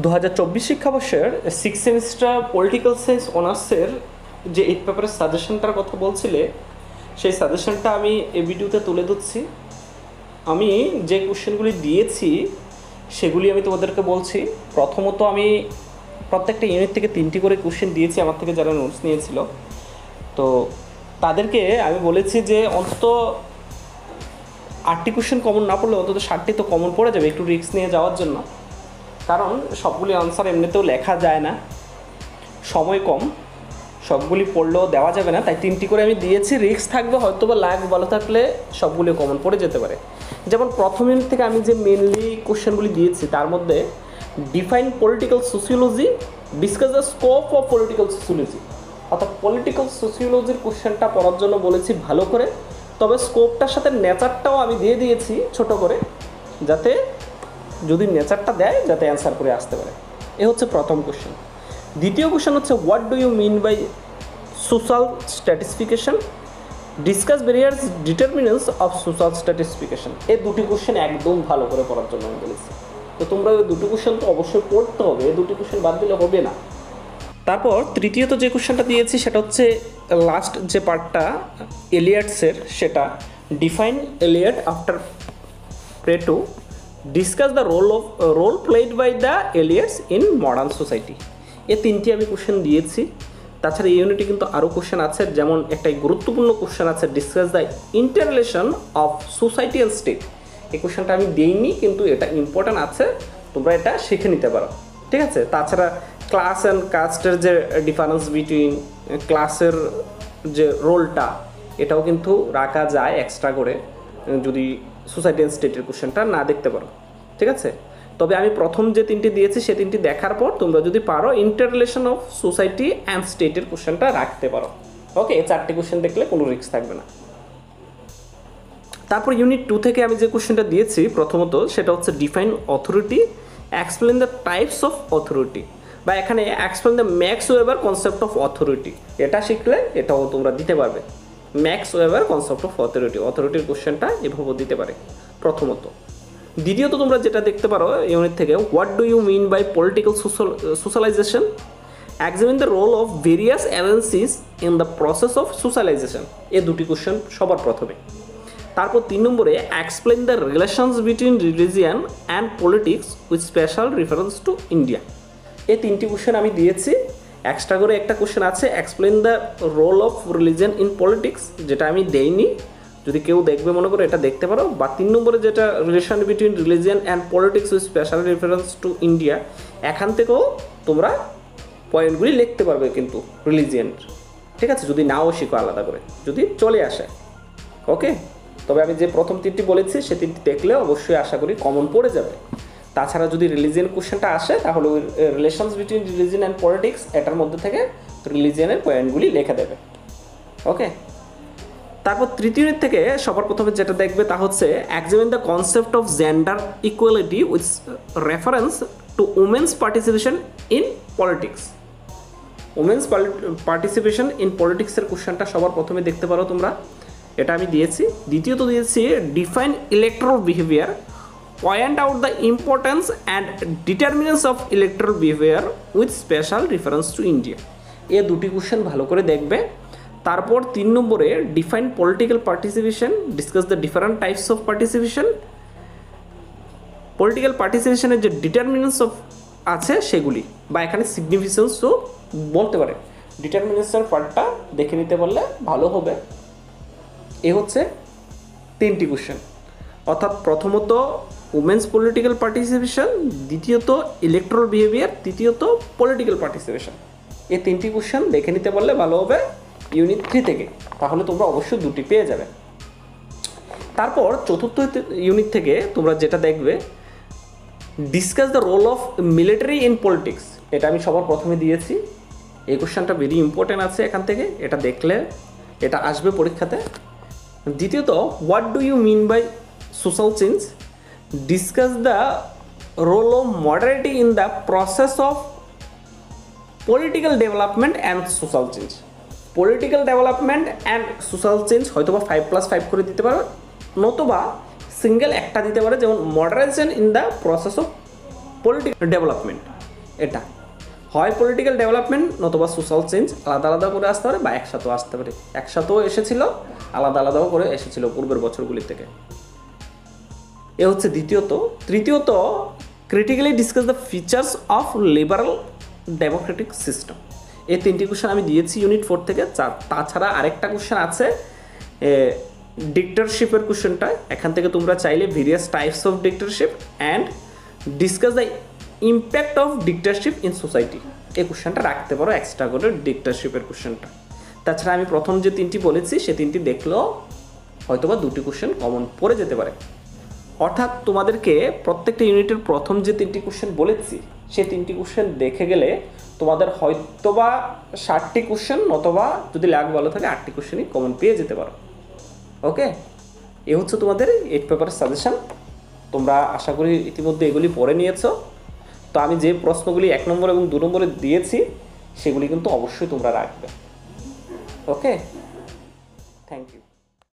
দু হাজার চব্বিশ শিক্ষাবর্ষের সিক্স সেমিস্টার পলিটিক্যাল সায়েন্স অনার্সের যে এইট পেপারের সাজেশনটার কথা বলছিলে, সেই সাজেশনটা আমি এই ভিডিওতে তুলে ধরছি। আমি যে কোশ্চেনগুলি দিয়েছি, সেগুলি আমি তোমাদেরকে বলছি। প্রথমত আমি প্রত্যেকটা ইউনিট থেকে তিনটি করে কোশ্চেন দিয়েছি, আমার থেকে যারা নোটস নিয়েছিল। তো তাদেরকে আমি বলেছি যে অন্তত আটটি কোশ্চেন কমন না পড়লে অন্তত ষাটটি তো কমন পড়ে যাবে, একটু রিস্ক নিয়ে যাওয়ার জন্য। কারণ সবগুলি আনসার এমনিতেও লেখা যায় না। সময় কম, সবগুলি পড়লেও দেওয়া যাবে না, তাই তিনটি করে আমি দিয়েছি। রিস্ক থাকবে হয়তো বা লাগ ভালো থাকলে সবগুলি কমন পড়ে যেতে পারে। যেমন প্রথম ইউনিট থেকে আমি যে মেনলি কোশ্চেনগুলি দিয়েছি, তার মধ্যে define political sociology discuss the scope of political sociology অর্থাৎ পলিটিক্যাল সোসিওলজির কোশ্চেনটা পড়ার জন্য বলেছি ভালো করে। তবে স্কোপটার সাথে নেচারটাও আমি দিয়ে দিয়েছি ছোট করে, যাতে যদি নেচারটা দেয়, যাতে অ্যান্সার করে আসতে পারে। এ হচ্ছে প্রথম কোশ্চেন দ্বিতীয় কোশ্চেন হচ্ছে what do you mean by social stratification discuss various determinants of social stratification এই দুটি কোশ্চেন একদম ভালো করে পড়ার জন্য আমি বলেছি। তো তোমরা ওই দুটো কোশ্চেন তো অবশ্যই পড়তে হবে এই দুটি কোশ্চেন বাদ দিলে হবে না। তারপর তৃতীয়ত যে কোশ্চেনটা দিয়েছি, সেটা হচ্ছে লাস্ট যে পার্টটা এলিয়াটসের সেটা define elite after Pareto discuss the role of role played by the elites in modern society এ তিনটি আমি কোশ্চেন দিয়েছি। তাছাড়া এই ইউনিটে কিন্তু আরও কোশ্চেন আছে, যেমন একটা গুরুত্বপূর্ণ কোশ্চেন আছে discuss the interrelation of society and state এই কোশ্চেনটা আমি দিইনি, কিন্তু এটা ইম্পর্ট্যান্ট আছে, তোমরা এটা শিখে নিতে পারো। ঠিক আছে? তাছাড়া ক্লাস অ্যান্ড কাস্টের যে ডিফারেন্স বিটুইন ক্লাসের যে রোলটা এটাও কিন্তু রাখা যায় এক্সট্রা করে। যদি সোসাইটি অ্যান্ড স্টেটের কোশ্চেনটা না দেখতে পারো, ঠিক আছে? তবে আমি প্রথম যে তিনটি দিয়েছি, সে তিনটি দেখার পর তোমরা যদি পারো interrelation of society and স্টেটের কোশ্চেনটা রাখতে পারো। ওকে এই চারটি কোশ্চেন দেখলে কোনো রিস্ক থাকবে না। তারপর ইউনিট টু থেকে আমি যে কোশ্চেনটা দিয়েছি প্রথমত, সেটা হচ্ছে define authority explain the types of authority বা এখানে explain the Max Weber concept of authority এটা শিখলে এটাও তোমরা দিতে পারবে। Max Weber concept of authority, অথরিটির কোশ্চেনটা এভাবে দিতে পারে। প্রথমত, দ্বিতীয়ত তোমরা যেটা দেখতে পারো ইউনিট থেকে what do you mean by political socialisation examine the role of various agencies in the process of socialisation এ দুটি কোশ্চেন সবার প্রথমে। তারপর তিন নম্বরে explain the relations between religion and politics with special reference to India এই তিনটি question আমি দিয়েছি এক্সট্রা করে একটা কোশ্চেন আছে explain the role of religion in politics যেটা আমি দেইনি। যদি কেউ দেখবে মনে করো এটা দেখতে পারো। বা তিন নম্বরে যেটা relation between religion and politics with special reference to India এখান থেকেও তোমরা পয়েন্টগুলি লিখতে পারবে কিন্তু রিলিজিয়ান ঠিক আছে? যদি নাও শিখো আলাদা করে। যদি চলে আসে। ওকে তবে আমি যে প্রথম তিনটি বলেছি, সে তিনটি দেখলে অবশ্যই আশা করি কমন পড়ে যাবে। তাছাড়া যদি রিলিজিয়ান কোশ্চেনটা আসে, তাহলে ওই relations between religion and politics এটার মধ্যে থেকে রিলিজিয়ানের পয়েন্টগুলি লিখে দেবে। ওকে তারপর তৃতীয় থেকে সবার প্রথমে যেটা দেখবে তা হচ্ছে examine the concept of gender equality with reference to women's participation in politics women's participation in পলিটিক্সের কোশ্চেনটা সবার প্রথমে দেখতে পারো তোমরা। এটা আমি দিয়েছি। দ্বিতীয়ত দিয়েছি define electoral behaviour point out the importance and determinants of electoral behaviour with special reference to India এ দুটি কোশ্চেন ভালো করে দেখবে। তারপর তিন নম্বরে define political participation discuss the different types of participation political পার্টিসিপেশনের যে ডিটারমিনেন্স অফ আছে সেগুলি বা এখানে সিগনিফিকেন্সও বলতে পারে। ডিটারমিনেন্সের পার্টটা দেখে নিতে পারলে ভালো হবে। এ হচ্ছে তিনটি কোশ্চেন অর্থাৎ প্রথমত উমেন্স পলিটিক্যাল পার্টিসিপেশন দ্বিতীয়ত ইলেকট্রাল বিহেভিয়ার তৃতীয়ত পলিটিক্যাল পার্টিসিপেশন এই তিনটি কোশ্চেন দেখে নিতে পারলে ভালো হবে ইউনিট থ্রি থেকে। তাহলে তোমরা অবশ্যই দুটি পেয়ে যাবে। তারপর চতুর্থ ইউনিট থেকে তোমরা যেটা দেখবে discuss the role of military in politics এটা আমি সবার প্রথমে দিয়েছি। এই কোশ্চেনটা ভেরি ইম্পর্টেন্ট আছে এখান থেকে। এটা দেখলে এটা আসবে পরীক্ষাতে। দ্বিতীয়ত what do you mean by social change discuss the role of modernity in the process of political development and social change political development and social change হয়তো বা ফাইভ প্লাস ফাইভ করে দিতে পারো নতুবা সিঙ্গেল একটা দিতে পারে, যেমন modernisation in the process of political development এটা। হয় পলিটিক্যাল ডেভেলপমেন্ট নতুবা সোশ্যাল চেঞ্জ আলাদা আলাদা করে আসতে পারে বা একসাথেও আসতে পারে। একসাথেও এসেছিল, আলাদা আলাদাও করে এসেছিল পূর্বের বছরগুলি থেকে। এ হচ্ছে দ্বিতীয়ত। তৃতীয়ত critically discuss the features of liberal democratic system এই তিনটি কোশ্চেন আমি দিয়েছি ইউনিট ফোর থেকে। তাছাড়া আরেকটা কোশ্চেন আছে ডিক্টারশিপের কোশ্চেনটা এখান থেকে তোমরা চাইলে various types of dictatorship and discuss the impact of dictatorship in society এই কোশ্চেনটা রাখতে পারো এক্সট্রা করে ডিক্টারশিপের কোশ্চেনটা তাছাড়া আমি প্রথম যে তিনটি বলেছি, সে তিনটি দেখলেও হয়তোবা দুটি কোশ্চেন কমন পড়ে যেতে পারে। অর্থাৎ তোমাদেরকে প্রত্যেকটা ইউনিটের প্রথম যে তিনটি কোশ্চেন বলেছি, সেই তিনটি কোশ্চেন দেখে গেলে তোমাদের হয়তোবা ষাটটি কোশ্চেন অথবা যদি লাগ ভালো থাকে, আটটি কোশ্চেনই কমন পেয়ে যেতে পারো। ওকে এ হচ্ছে তোমাদের এইট পেপারের সাজেশন তোমরা আশা করি ইতিমধ্যে এগুলি পড়ে নিয়েছো। তো আমি যে প্রশ্নগুলি এক নম্বর এবং দু নম্বরে দিয়েছি, সেগুলি কিন্তু অবশ্যই তোমরা রাখবে। ওকে